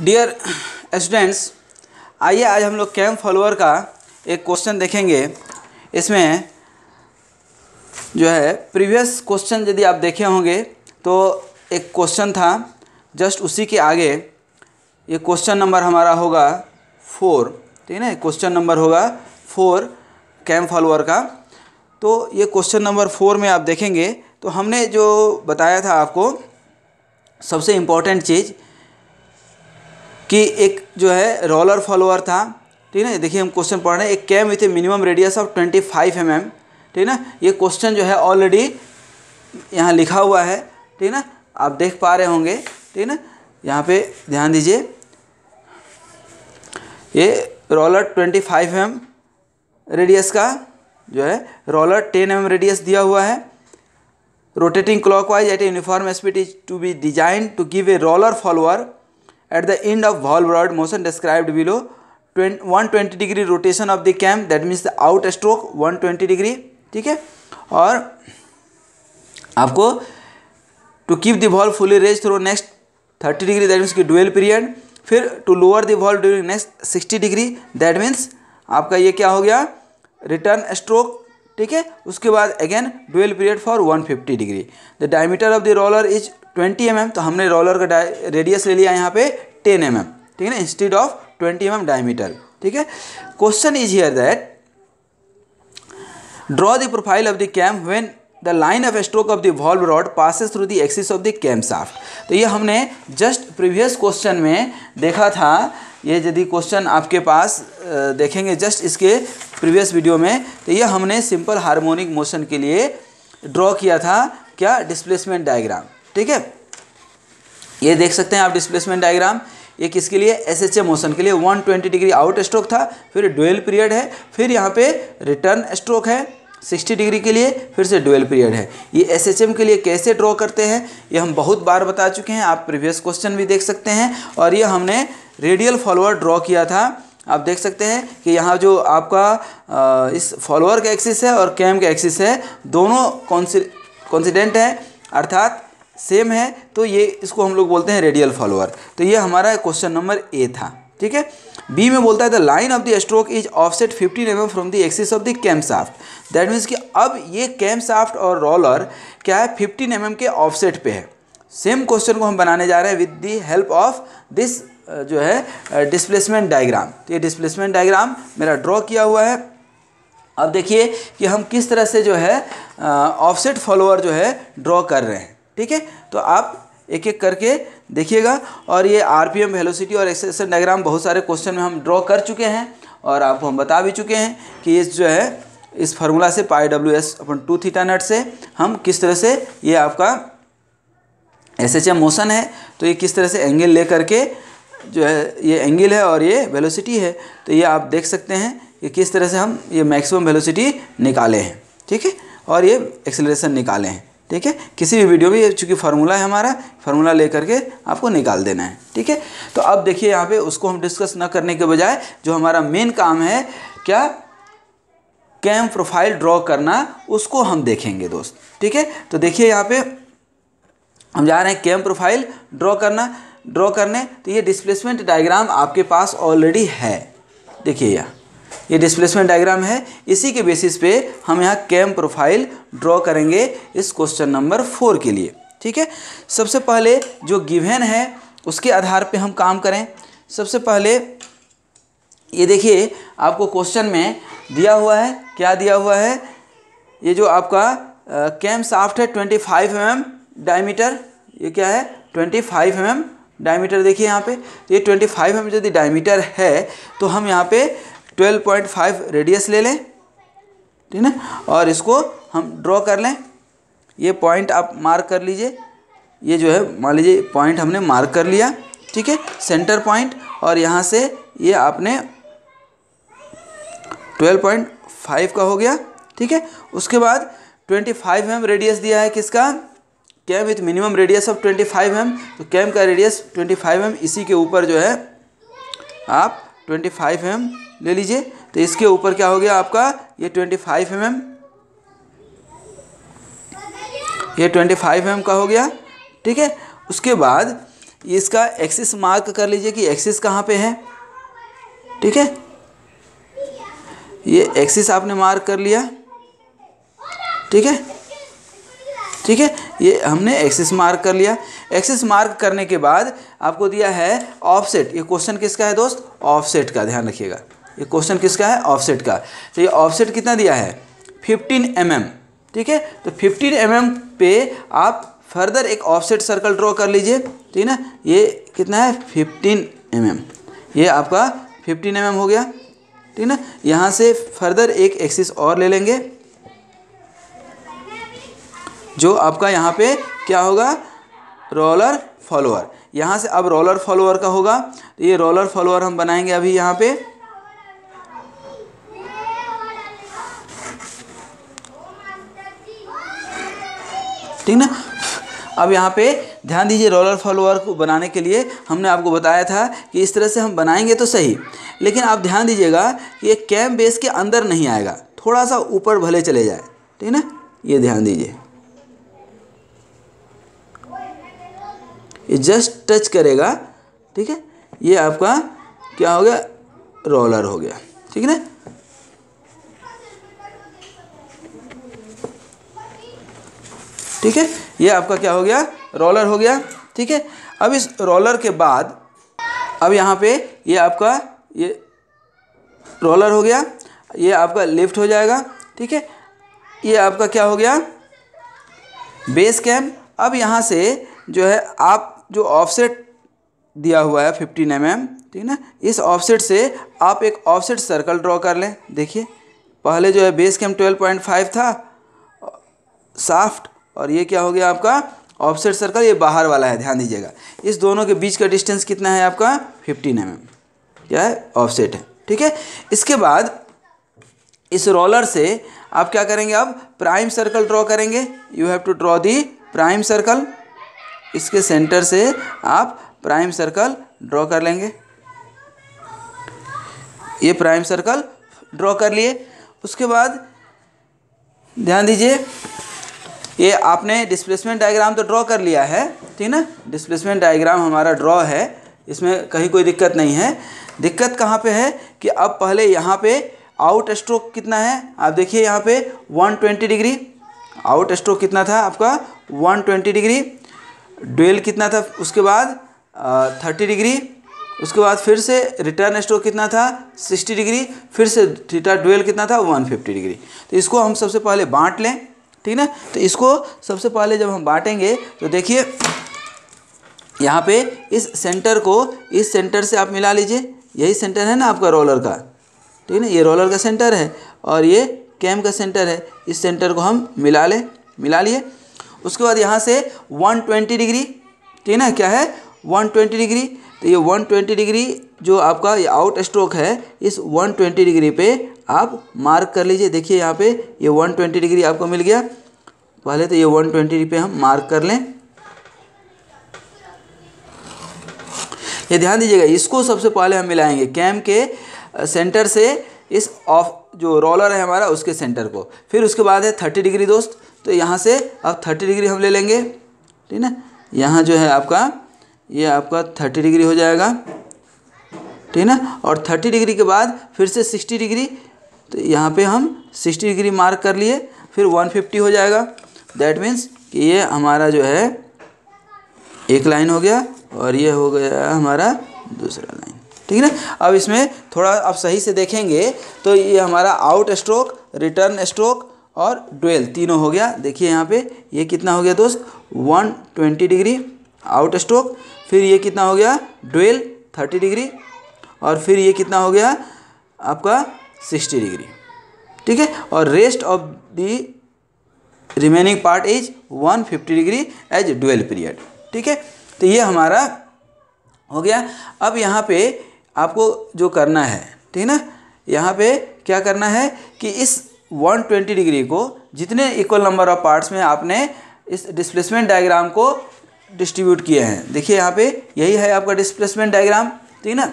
Dear students आइए आज हम लोग कैम फॉलोअर का एक क्वेश्चन देखेंगे। इसमें जो है प्रीवियस क्वेश्चन यदि आप देखे होंगे तो एक क्वेश्चन था जस्ट उसी के आगे। ये क्वेश्चन नंबर हमारा होगा फोर ठीक है ना? क्वेश्चन नंबर होगा फोर कैम फॉलोअर का। तो ये क्वेश्चन नंबर फोर में आप देखेंगे तो हमने जो बताया था आपको, सबसे इम्पोर्टेंट चीज़ कि एक जो है रोलर फॉलोअर था ठीक है देखिए हम क्वेश्चन पढ़ रहे हैं एक cam with a minimum radius of 25 five M mm, ठीक है ना? ये क्वेश्चन जो है ऑलरेडी यहाँ लिखा हुआ है ठीक है ना? आप देख पा रहे होंगे ठीक है ना? यहाँ पे ध्यान दीजिए। ये रोलर 25 फाइव एम रेडियस का जो है रोलर 10 एम रेडियस दिया हुआ है। Rotating clockwise at a uniform speed is to be design to give a roller follower at the end of valve rod motion described below 20, 120 degree rotation of the cam that means the out stroke 120 degree ठीक है? और आपको to keep the fully raise through next 30 degree that means की dual period फिर to lower the during next 60 degree that means आपका ये क्या हो गया? रिटर्न स्ट्रोक ठीक है? उसके बाद again dual period for 150 degree the diameter of the roller is 20 m mm, तो हमने रोलर का रेडियस ले लिया यहाँ पे टेन एम mm, ठीक है ना? Instead of 20 m mm diameter ठीक है? Question is here that draw the profile of the cam when the line of stroke of the valve rod passes through the axis of the cam shaft तो ये हमने just previous question में देखा था। ये यदि क्वेश्चन आपके पास देखेंगे जस्ट इसके प्रीवियस वीडियो में तो ये हमने सिंपल हार्मोनिक मोशन के लिए ड्रॉ किया था। क्या? डिस्प्लेसमेंट डायग्राम ठीक है? ये देख सकते हैं आप डिस्प्लेसमेंट डायग्राम ये किसके लिए? एस एच ए मोशन के लिए। 120 डिग्री आउट स्ट्रोक था, फिर डुअल पीरियड है, फिर यहाँ पे रिटर्न स्ट्रोक है 60 डिग्री के लिए, फिर से डुअल पीरियड है। ये एस एच एम के लिए कैसे ड्रॉ करते हैं? ये हम बहुत बार बता चुके हैं, आप प्रीवियस क्वेश्चन भी देख सकते हैं, और ये हमने रेडियल फॉलोअर ड्रॉ किया था। आप देख सकते हैं कि यहाँ जो आपका इस फॉलोअर का एक्सिस है और कैम का एक्सिस है, दोनों कॉन्सिडेंट है, अर्थात सेम है तो ये इसको हम लोग बोलते हैं रेडियल फॉलोअर तो ये हमारा क्वेश्चन नंबर ए था, ठीक है? बी में बोलता है the line of the stroke is offset 15 m from the axis of the cam shaft that means कि अब ये कैम साफ्ट और रोलर क्या है? 15 एम mm के ऑफसेट पे है। सेम क्वेश्चन को हम बनाने जा रहे हैं with the help of this जो है डिस्प्लेसमेंट डायग्राम तो ये डिस्प्लेसमेंट डायग्राम मेरा ड्रॉ किया हुआ है। अब देखिए कि हम किस तरह से जो है ऑफसेट फॉलोअर जो है ड्रॉ कर रहे हैं। ठीक है? तो आप एक एक करके देखिएगा। और ये आरपीएम वेलोसिटी और एक्सेसन डायग्राम बहुत सारे क्वेश्चन में हम ड्रॉ कर चुके हैं और आपको हम बता भी चुके हैं कि इस जो है, इस फार्मूला से pi W S upon two theta naught से हम किस तरह से ये आपका एस एच एम मोशन है। तो ये किस तरह से एंगल ले करके जो है, ये एंगल है और ये वेलोसिटी है। तो ये आप देख सकते हैं कि किस तरह से हम ये मैक्सिमम वेलोसिटी निकाले हैं। ठीक है? और ये एक्सेलरेशन निकाले हैं। ठीक है? किसी भी वीडियो में चूँकि फार्मूला है हमारा फार्मूला ले करके आपको निकाल देना है, ठीक है? तो अब देखिए यहाँ पे उसको हम डिस्कस न करने के बजाय जो हमारा मेन काम है, क्या? कैम प्रोफ़ाइल ड्रॉ करना, उसको हम देखेंगे दोस्त, ठीक है? तो देखिए यहाँ पे हम जा रहे हैं कैम प्रोफ़ाइल ड्रॉ करना ड्रॉ करने तो ये डिस्प्लेसमेंट डायग्राम आपके पास ऑलरेडी है, देखिए यहाँ। ये डिस्प्लेसमेंट डायग्राम है। इसी के बेसिस पे हम यहाँ कैम प्रोफ़ाइल ड्रॉ करेंगे इस क्वेश्चन नंबर फोर के लिए। ठीक है? सबसे पहले जो गिवन है, उसके आधार पे हम काम करें। सबसे पहले ये देखिए, आपको क्वेश्चन में दिया हुआ है। क्या दिया हुआ है? ये जो आपका कैम साफ्ट है twenty five m m diameter ये क्या है? Twenty five m m diameter देखिए यहाँ पे। ये ट्वेंटी फाइव एम यदि डायमीटर है तो हम यहाँ पे 12.5 रेडियस ले लें, ठीक है और इसको हम ड्रॉ कर लें। ये पॉइंट आप मार्क कर लीजिए। ये जो है, मान लीजिए, पॉइंट हमने मार्क कर लिया, ठीक है? सेंटर पॉइंट, और यहाँ से ये आपने 12.5 का हो गया, ठीक है? उसके बाद 25 फाइव एम रेडियस दिया है किसका? Cam with minimum radius of 25 five m. तो कैम का रेडियस 25 फाइव एम, इसी के ऊपर जो है, आप 25 फाइव एम ले लीजिए। तो इसके ऊपर क्या हो गया आपका? ये 25 फाइव एम ये 25 फाइव एम का हो गया। ठीक है? उसके बाद इसका एक्सिस मार्क कर लीजिए कि एक्सिस कहाँ पे है। ठीक है? ये एक्सिस आपने मार्क कर लिया। ठीक है? ठीक है? ये हमने एक्सिस मार्क कर लिया। एक्सिस मार्क करने के बाद आपको दिया है ऑफसेट ये क्वेश्चन किसका है दोस्त? ऑफसेट का, ध्यान रखिएगा। ये क्वेश्चन किसका है? ऑफसेट का। तो ये ऑफसेट कितना दिया है? 15 एम mm, ठीक है? तो 15 एम mm पे आप फर्दर एक ऑफसेट सर्कल ड्रॉ कर लीजिए। ठीक है ना? ये कितना है? 15 एम mm, ये आपका 15 एम mm हो गया। ठीक है ना? यहाँ से फर्दर एक एक्सिस और ले लेंगे। जो आपका यहाँ पे क्या होगा? Roller follower. यहाँ से अब रोलर फॉलोअर का होगा। तो ये रोलर फॉलोअर हम बनाएँगे अभी यहाँ पे। ठीक ना? अब यहाँ पे ध्यान दीजिए रोलर फॉलोअर को बनाने के लिए हमने आपको बताया था कि इस तरह से हम बनाएँगे तो सही। लेकिन आप ध्यान दीजिएगा कि ये कैम बेस के अंदर नहीं आएगा। थोड़ा सा ऊपर भले चले जाए। ठीक ना? ये ध्यान दीजिए। ये जस्ट टच करेगा। ठीक है? ये आपका क्या हो गया? रोलर हो गया। ठीक है ना? ठीक है? ये आपका क्या हो गया? रोलर हो गया। ठीक है? अब इस रोलर के बाद, अब यहाँ पे ये आपका, ये रोलर हो गया। ये आपका लिफ्ट हो जाएगा। ठीक है? ये आपका क्या हो गया? बेस कैम्प अब यहाँ से जो है, आप जो ऑफसेट दिया हुआ है फिफ्टीन एम एम ठीक है ना? इस ऑफसेट से आप एक ऑफसेट सर्कल ड्रॉ कर लें। देखिए, पहले जो है base cam twelve point five था साफ्ट और ये क्या हो गया आपका? ऑफसेट सर्कल ये बाहर वाला है, ध्यान दीजिएगा। इस दोनों के बीच का डिस्टेंस कितना है आपका? फिफ्टीन एम क्या है ऑफसेट है, ठीक है? इसके बाद इस रोलर से आप क्या करेंगे अब? प्राइम सर्कल ड्रॉ करेंगे। You have to draw the prime circle इसके सेंटर से आप प्राइम सर्कल ड्रॉ कर लेंगे। ये प्राइम सर्कल ड्रॉ कर लिए। उसके बाद ध्यान दीजिए। ये आपने डिस्प्लेसमेंट डायग्राम तो ड्रॉ कर लिया है, ठीक ना? डिस्प्लेसमेंट डायग्राम हमारा ड्रॉ है, इसमें कहीं कोई दिक्कत नहीं है। दिक्कत कहाँ पे है कि अब पहले यहाँ पे आउट स्ट्रोक कितना है? आप देखिए यहाँ पे 120 डिग्री आउट स्ट्रोक कितना था आपका? 120 डिग्री ड्वेल कितना था? उसके बाद थर्टी डिग्री उसके बाद फिर से रिटर्न स्ट्रोक कितना था? सिक्सटी डिग्री फिर से थीटा ड्वेल कितना था? वन फिफ्टी डिग्री तो इसको हम सबसे पहले बांट लें। ठीक ना? तो इसको सबसे पहले जब हम बांटेंगे तो देखिए, यहाँ पे इस सेंटर को, इस सेंटर से आप मिला लीजिए। यही सेंटर है ना आपका रोलर का? ठीक है ना? ये रोलर का सेंटर है और ये कैम का सेंटर है। इस सेंटर को हम मिला लें, मिला लिए। उसके बाद यहाँ से 120 डिग्री ठीक है ना? क्या है? 120 डिग्री तो ये 120 डिग्री जो आपका ये आउट स्ट्रोक है, इस 120 डिग्री पे आप मार्क कर लीजिए। देखिए यहाँ पे ये 120 डिग्री आपको मिल गया। पहले तो ये 120 डिग्री पे हम मार्क कर लें। ये ध्यान दीजिएगा, इसको सबसे पहले हम मिलाएँगे कैम के सेंटर से, इस ऑफ़ जो रोलर है हमारा उसके सेंटर को। फिर उसके बाद है थर्टी डिग्री दोस्त तो यहाँ से अब थर्टी डिग्री हम ले लेंगे। ठीक ना? यहाँ जो है आपका, ये आपका थर्टी डिग्री हो जाएगा। ठीक है ना? और थर्टी डिग्री के बाद फिर से सिक्सटी डिग्री तो यहाँ पे हम सिक्सटी डिग्री मार्क कर लिए, फिर वन फिफ्टी हो जाएगा। दैट मीन्स कि ये हमारा जो है, एक लाइन हो गया और ये हो गया हमारा दूसरा लाइन। ठीक है ना? अब इसमें थोड़ा आप सही से देखेंगे तो ये हमारा आउट स्ट्रोक रिटर्न स्ट्रोक और डुएल तीनों हो गया। देखिए यहाँ पे ये कितना हो गया दोस्त? 120 डिग्री आउट स्ट्रोक फिर ये कितना हो गया? डुएल 30 डिग्री और फिर ये कितना हो गया आपका 60 डिग्री। ठीक है? और rest of the remaining part is 150 degree as dual period ठीक है? तो ये हमारा हो गया। अब यहाँ पे आपको जो करना है, ठीक है ना? यहाँ पे क्या करना है कि इस 120 डिग्री को जितने इक्वल नंबर ऑफ़ पार्ट्स में आपने इस डिस्प्लेसमेंट डायग्राम को डिस्ट्रीब्यूट किए हैं। देखिए यहाँ पे यही है आपका डिस्प्लेसमेंट डायग्राम ठीक है ना?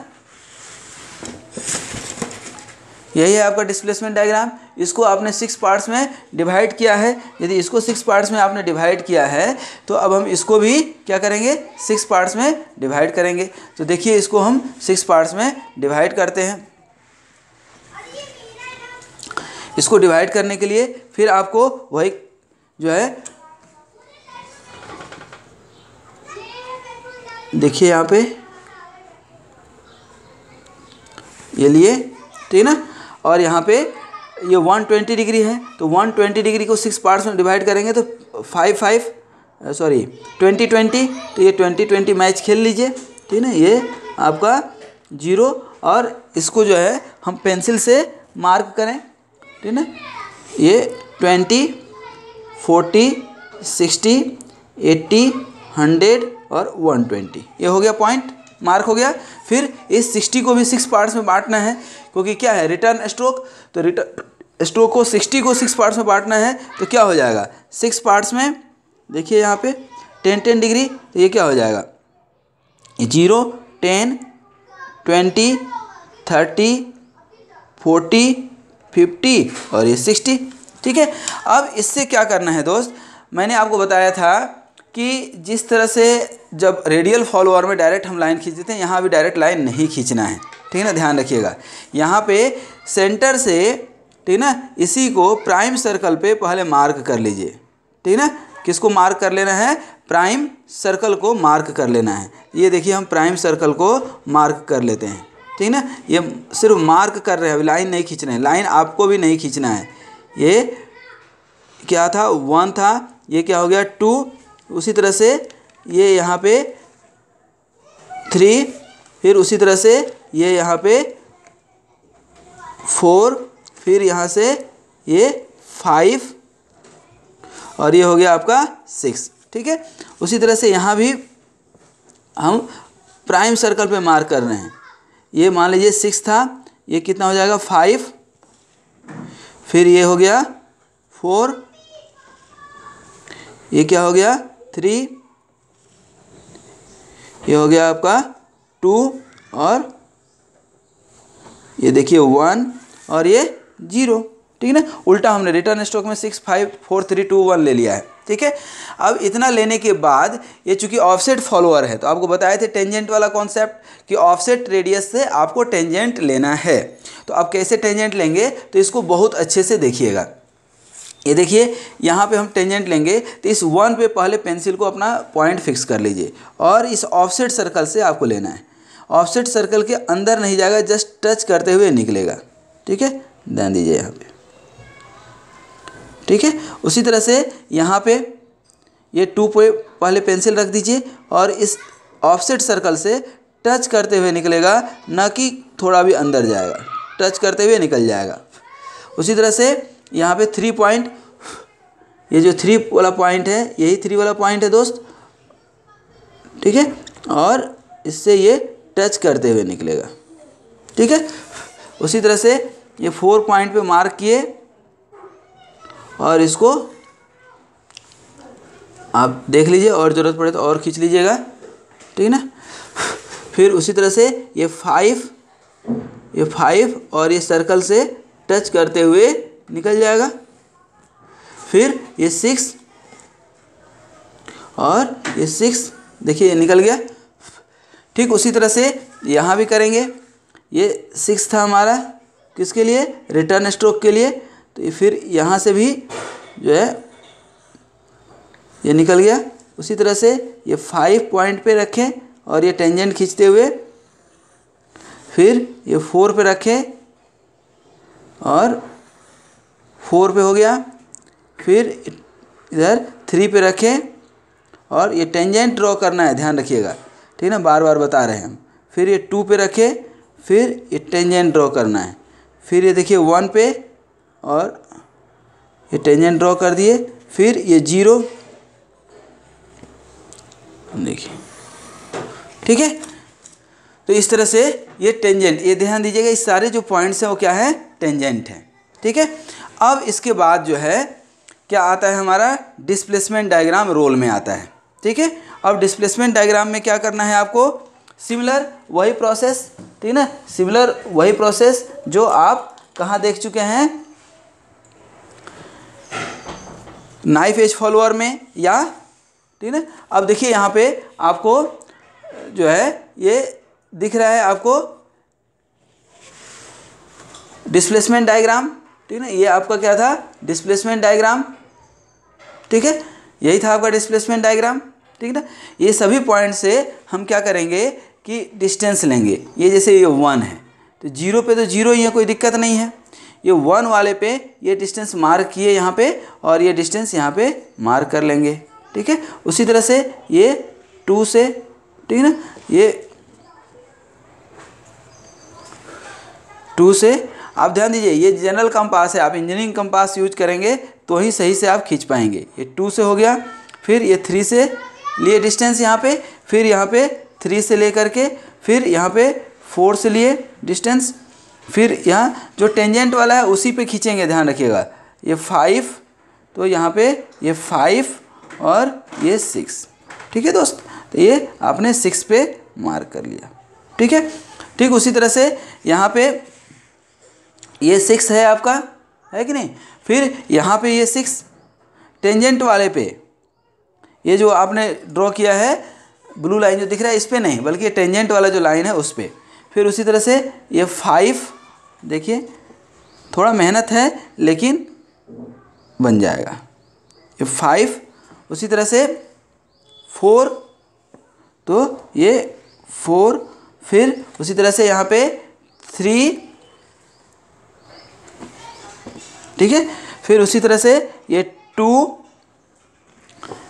यही है आपका डिस्प्लेसमेंट डायग्राम इसको आपने सिक्स पार्ट्स में डिवाइड किया है। यदि इसको सिक्स पार्ट्स में आपने डिवाइड किया है तो अब हम इसको भी क्या करेंगे? सिक्स पार्ट्स में डिवाइड करेंगे। तो देखिए इसको हम सिक्स पार्ट्स में डिवाइड करते हैं। इसको डिवाइड करने के लिए फिर आपको वही जो है, देखिए यहाँ पे, ये लिए, ठीक है ना? और यहाँ पे ये 120 डिग्री है तो 120 डिग्री को सिक्स पार्ट्स में डिवाइड करेंगे तो फाइव फाइव सॉरी 20 20 तो ये 20 20 मैच खेल लीजिए। ठीक है ना? ये आपका ज़ीरो और इसको जो है हम पेंसिल से मार्क करें। ठीक है ना? ये 20 40 60 80 100 और 120 ये हो गया पॉइंट मार्क हो गया। फिर इस 60 को भी सिक्स पार्ट्स में बांटना है, क्योंकि क्या है, रिटर्न स्ट्रोक तो रिटर्न स्ट्रोक को 60 को सिक्स पार्ट्स में बांटना है तो क्या हो जाएगा? सिक्स पार्ट्स में, देखिए यहाँ पे, टेन टेन डिग्री तो ये क्या हो जाएगा? Zero, ten, twenty, thirty, forty, fifty, और ये सिक्सटी। ठीक है? अब इससे क्या करना है दोस्त? मैंने आपको बताया था कि जिस तरह से जब रेडियल फॉलोअर में डायरेक्ट हम लाइन खींचते हैं, यहाँ भी डायरेक्ट लाइन नहीं खींचना है। ठीक है ना? ध्यान रखिएगा। यहाँ पे सेंटर से, ठीक है ना? इसी को प्राइम सर्कल पे पहले मार्क कर लीजिए। ठीक है ना? किसको मार्क कर लेना है? प्राइम सर्कल को मार्क कर लेना है। ये देखिए हम प्राइम सर्कल को मार्क कर लेते हैं। ठीक है ना? ये सिर्फ़ मार्क कर रहे हैं, अभी लाइन नहीं खींचना है। लाइन आपको भी नहीं खींचना है। ये क्या था? वन था। ये क्या हो गया? टू उसी तरह से ये यहाँ पे थ्री फिर उसी तरह से ये यहाँ पे फोर फिर यहाँ से ये फाइव और ये हो गया आपका सिक्स ठीक है? उसी तरह से यहाँ भी हम प्राइम सर्कल पे मार्क कर रहे हैं। ये मान लीजिए सिक्स था, ये कितना हो जाएगा फाइव फिर ये हो गया फोर ये क्या हो गया थ्री। ये हो गया आपका टू और ये देखिए वन और ये ज़ीरो। ठीक है ना? उल्टा हमने रिटर्न स्टॉक में six five four three two one ले लिया है। ठीक है? अब इतना लेने के बाद ये चूँकि ऑफसेट फॉलोअर है तो आपको बताए थे टेंजेंट वाला कॉन्सेप्ट कि ऑफसेट रेडियस से आपको टेंजेंट लेना है। तो आप कैसे टेंजेंट लेंगे? तो इसको बहुत अच्छे से देखिएगा। ये देखिए, यहाँ पे हम टेंजेंट लेंगे तो इस वन पे पहले पेंसिल को अपना पॉइंट फिक्स कर लीजिए और इस ऑफसेट सर्कल से आपको लेना है। ऑफसेट सर्कल के अंदर नहीं जाएगा जस्ट टच करते हुए निकलेगा। ठीक है? ध्यान दीजिए यहाँ पे। ठीक है? उसी तरह से यहाँ पे ये टू पे पहले पेंसिल रख दीजिए और इस ऑफसेट सर्कल से टच करते हुए निकलेगा, ना कि थोड़ा भी अंदर जाएगा। टच करते हुए निकल जाएगा। उसी तरह से यहाँ पे थ्री पॉइंट ये जो थ्री वाला पॉइंट है, यही थ्री वाला पॉइंट है दोस्त। ठीक है? और इससे ये टच करते हुए निकलेगा। ठीक है? उसी तरह से ये फोर पॉइंट पे मार्क किए और इसको आप देख लीजिए, और ज़रूरत पड़े तो और खींच लीजिएगा। ठीक है ना? फिर उसी तरह से ये फाइव ये फाइव और ये सर्कल से टच करते हुए निकल जाएगा। फिर ये सिक्स और ये सिक्स देखिए निकल गया। ठीक उसी तरह से यहाँ भी करेंगे। ये सिक्स था हमारा किसके लिए? रिटर्न स्ट्रोक के लिए। तो फिर यहाँ से भी जो है, ये निकल गया। उसी तरह से ये फाइव पॉइंट पे रखें और ये टेंजेंट खींचते हुए फिर ये फोर पे रखें और फोर पे हो गया। फिर इधर थ्री पे रखें और ये टेंजेंट ड्रॉ करना है, ध्यान रखिएगा। ठीक है ना? बार बार बता रहे हैं हम। फिर ये टू पे रखें, फिर ये टेंजेंट ड्रॉ करना है। फिर ये देखिए वन पे और ये टेंजेंट ड्रॉ कर दिए। फिर ये ज़ीरो। देखिए। ठीक है? तो इस तरह से ये टेंजेंट, ये ध्यान दीजिएगा, इस सारे जो पॉइंट्स हैं वो क्या है? टेंजेंट है। ठीक है? अब इसके बाद जो है, क्या आता है हमारा? डिस्प्लेसमेंट डायग्राम रोल में आता है। ठीक है? अब डिस्प्लेसमेंट डायग्राम में क्या करना है आपको? सिमिलर वही प्रोसेस ठीक है ना? सिमिलर वही प्रोसेस जो आप कहाँ देख चुके हैं? नाइफ एज फॉलोअर में या, ठीक है अब देखिए यहाँ पे आपको जो है, ये दिख रहा है आपको। डिस्प्लेसमेंट डायग्राम ठीक है ना? ये आपका क्या था? डिस्प्लेसमेंट डायग्राम ठीक है? यही था आपका डिस्प्लेसमेंट डायग्राम ठीक है ना? ये सभी पॉइंट से हम क्या करेंगे कि डिस्टेंस लेंगे। ये जैसे ये वन है। तो ज़ीरो पे तो ज़ीरो ही है, कोई दिक्कत नहीं है। ये वन वाले पे ये डिस्टेंस मार्क किए यहाँ पे और ये डिस्टेंस यहाँ पे मार्क कर लेंगे। ठीक है? उसी तरह से ये टू से, ठीक है ना? ये टू से आप ध्यान दीजिए, ये जनरल कंपास है, आप इंजीनियरिंग कंपास यूज़ करेंगे तो ही सही से आप खींच पाएँगे। ये टू से हो गया, फिर ये थ्री से, लिए डिस्टेंस यहाँ पे, फिर यहाँ पे थ्री से लेकर के, फिर यहाँ पे फोर से लिए डिस्टेंस फिर यहाँ जो टेंजेंट वाला है, उसी पे खींचेंगे, ध्यान रखिएगा। ये फाइव तो यहाँ पे ये फाइव और ये सिक्स ठीक है दोस्त? तो ये आपने सिक्स पे मार्क कर लिया। ठीक है? ठीक उसी तरह से यहाँ पे ये सिक्स है आपका? है कि नहीं? फिर यहाँ पे ये सिक्स टेंजेंट वाले पे। ये जो आपने ड्रॉ किया है ब्लू लाइन जो दिख रहा है, इस पर नहीं, बल्कि टेंजेंट वाला जो लाइन है, उस पर फिर उसी तरह से ये फाइव देखिए, थोड़ा मेहनत है, लेकिन बन जाएगा। ये फाइव उसी तरह से फोर तो ये फोर फिर उसी तरह से यहाँ पे थ्री ठीक है? फिर उसी तरह से ये टू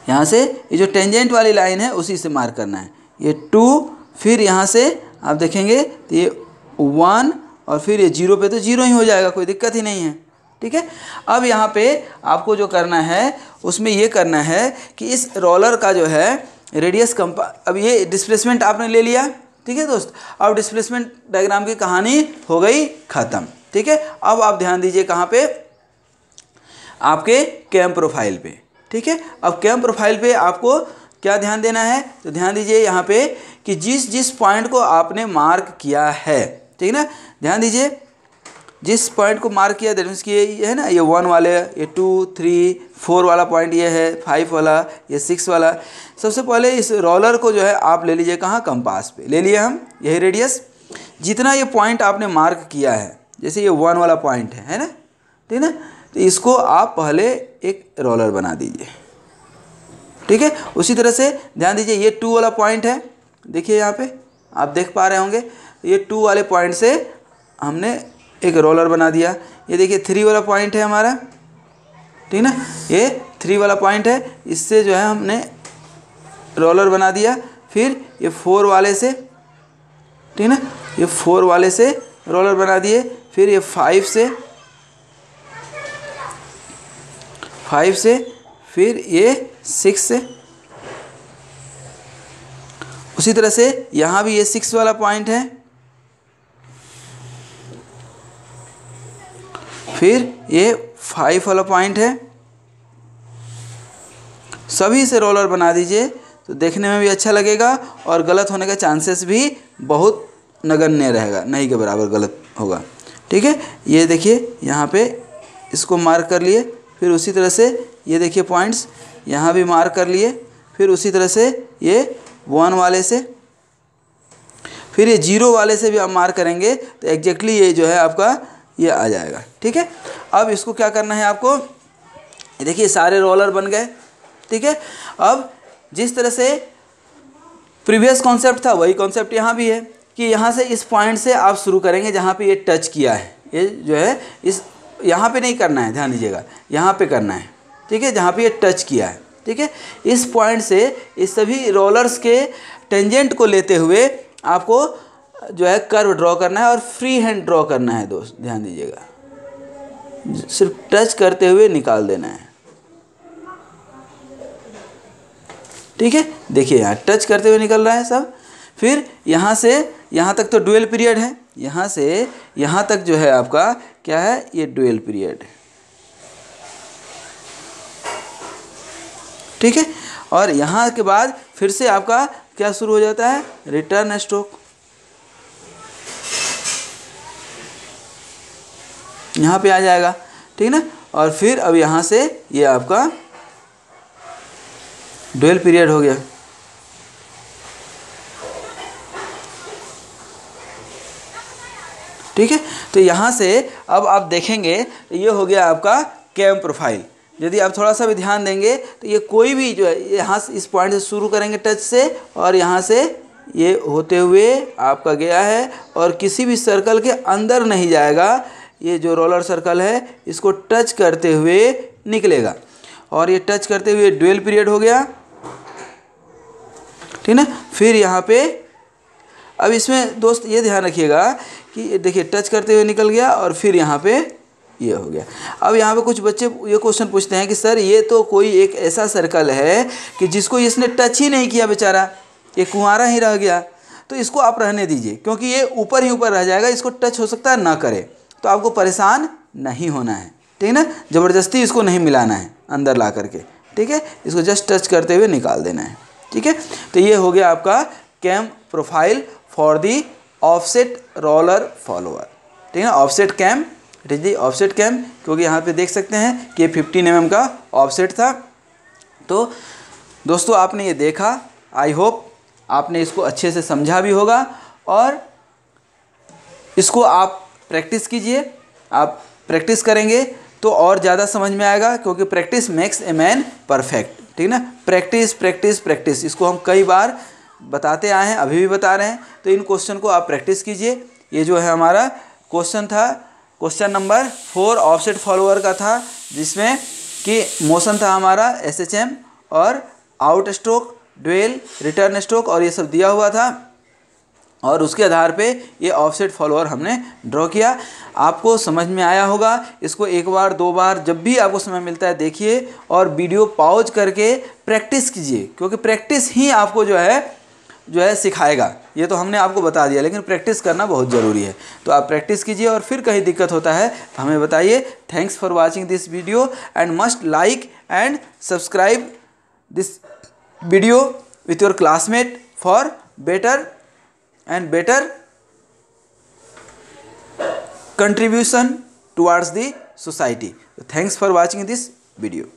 यहाँ से ये जो टेंजेंट वाली लाइन है, उसी से मार्क करना है। ये टू फिर यहाँ से आप देखेंगे तो ये वन और फिर ये ज़ीरो पे तो ज़ीरो ही हो जाएगा, कोई दिक्कत ही नहीं है। ठीक है? अब यहाँ पे आपको जो करना है, उसमें ये करना है कि इस रोलर का जो है रेडियस कंपा अब ये डिस्प्लेसमेंट आपने ले लिया। ठीक है दोस्त? अब डिस्प्लेसमेंट डायग्राम की कहानी हो गई ख़त्म। ठीक है? अब आप ध्यान दीजिए कहाँ पे। आपके कैम प्रोफ़ाइल पे, ठीक है? अब कैम प्रोफ़ाइल पे आपको क्या ध्यान देना है? तो ध्यान दीजिए यहाँ पे कि जिस जिस पॉइंट को आपने मार्क किया है, ठीक है ना? ध्यान दीजिए, जिस पॉइंट को मार्क किया दैट मीन्स कि ये है ना, ये वन वाले, ये टू, थ्री, फोर वाला पॉइंट ये है, फाइव वाला, ये सिक्स वाला। सबसे पहले इस रोलर को जो है आप ले लीजिए कहाँ? कंपास पे। ले लिए हम, यही रेडियस जितना ये पॉइंट आपने मार्क किया है, जैसे ये वन वाला पॉइंट है है ना? ठीक है ना? तो इसको आप पहले एक रोलर बना दीजिए। ठीक है? उसी तरह से ध्यान दीजिए, ये टू वाला पॉइंट है। देखिए यहाँ पे, आप देख पा रहे होंगे, ये टू वाले पॉइंट से हमने एक रोलर बना दिया। ये देखिए थ्री वाला पॉइंट है हमारा। ठीक ना? ये थ्री वाला पॉइंट है। इससे जो है हमने रोलर बना दिया। फिर ये फोर वाले से, ठीक ना? ये फोर वाले से रोलर बना दिए। फिर ये फाइव से फाइव से, फिर ये सिक्स से। उसी तरह से यहाँ भी ये सिक्स वाला पॉइंट है। फिर ये फाइव वाला पॉइंट है। सभी से रोलर बना दीजिए तो देखने में भी अच्छा लगेगा और गलत होने का चांसेस भी बहुत नगण्य रहेगा, नहीं के बराबर गलत होगा। ठीक है, ये देखिए, यहाँ पे इसको मार्क कर लिए। फिर उसी तरह से ये देखिए पॉइंट्स यहाँ भी मार्क कर लिए, फिर उसी तरह से ये वन वाले से, फिर ये ज़ीरो वाले से भी आप मार्क करेंगे तो एग्जैक्टली ये जो है आपका ये आ जाएगा, ठीक है? अब इसको क्या करना है आपको? देखिए सारे रोलर बन गए, ठीक है? अब जिस तरह से प्रीवियस कॉन्सेप्ट था, वही कॉन्सेप्ट यहाँ भी है कि यहाँ से इस पॉइंट से आप शुरू करेंगे जहाँ पे ये टच किया है, ये जो है इस यहाँ पे नहीं करना है, ध्यान दीजिएगा। यहाँ पे करना है, ठीक है? जहाँ पे ये टच किया है, ठीक है? इस पॉइंट से, इस सभी रोलर्स के टेंजेंट को लेते हुए आपको जो है कर्व ड्रॉ करना है और फ्री हैंड ड्रॉ करना है दोस्त, ध्यान दीजिएगा। सिर्फ़ टच करते हुए निकाल देना है। ठीक है? देखिए यहाँ टच करते हुए निकल रहा है सब। फिर यहाँ से यहाँ तक तो डुअल पीरियड है। यहाँ से, यहाँ तक जो है आपका, क्या है? ये डुअल पीरियड ठीक है? और यहाँ के बाद फिर से आपका क्या शुरू हो जाता है? रिटर्न स्ट्रोक यहाँ पे आ जाएगा। ठीक है ना? और फिर अब यहाँ से ये आपका डुअल पीरियड हो गया। ठीक है? तो यहाँ से अब आप देखेंगे तो ये हो गया आपका कैम प्रोफ़ाइल यदि आप थोड़ा सा भी ध्यान देंगे तो ये कोई भी जो है यहाँ से इस पॉइंट से शुरू करेंगे टच से, और यहाँ से ये होते हुए आपका गया है, और किसी भी सर्कल के अंदर नहीं जाएगा. ये जो रोलर सर्कल है, इसको टच करते हुए निकलेगा. और ये टच करते हुए ड्वेल पीरियड हो गया. ठीक ना? फिर यहाँ पे अब इसमें दोस्त ये ध्यान रखिएगा कि देखिए टच करते हुए निकल गया और फिर यहाँ पे ये हो गया। अब यहाँ पे कुछ बच्चे ये क्वेश्चन पूछते हैं कि, सर, ये तो कोई एक ऐसा सर्कल है कि जिसको इसने टच ही नहीं किया बेचारा। ये कुंवारा ही रह गया। तो इसको आप रहने दीजिए, क्योंकि ये ऊपर ही ऊपर रह जाएगा, इसको टच हो सकता है ना करे। तो आपको परेशान नहीं होना है। ठीक है ना? ज़बरदस्ती इसको नहीं मिलाना है, अंदर ला करके। ठीक है? इसको जस्ट टच करते हुए निकाल देना है। ठीक है? तो ये हो गया आपका cam profile for the offset roller follower ठीक है ना? Offset cam it is the offset cam क्योंकि यहाँ पे देख सकते हैं कि फिफ्टीन एम का ऑफसेट था। तो दोस्तों, आपने ये देखा। आई होप आपने इसको अच्छे से समझा भी होगा और इसको आप प्रैक्टिस कीजिए। आप प्रैक्टिस करेंगे तो और ज़्यादा समझ में आएगा क्योंकि practice makes a man perfect ठीक है ना? प्रैक्टिस प्रैक्टिस प्रैक्टिस इसको हम कई बार बताते आए हैं, अभी भी बता रहे हैं तो इन क्वेश्चन को आप प्रैक्टिस कीजिए। ये जो है हमारा क्वेश्चन था। Question number four offset follower का था, जिसमें कि मोशन था हमारा एसएचएम और out stroke dwell return stroke और ये सब दिया हुआ था। और उसके आधार पे ये ऑफसेट फॉलोअर हमने ड्रॉ किया। आपको समझ में आया होगा, इसको एक बार, दो बार, जब भी आपको समय मिलता है, देखिए और वीडियो पॉज करके प्रैक्टिस कीजिए, क्योंकि प्रैक्टिस ही आपको जो है जो है सिखाएगा ये तो हमने आपको बता दिया, लेकिन प्रैक्टिस करना बहुत ज़रूरी है तो आप प्रैक्टिस कीजिए और फिर कहीं दिक्कत होता है तो हमें बताइए thanks for watching this video and must like and subscribe this video with your classmate for better and better contribution towards the society. Thanks for watching this video.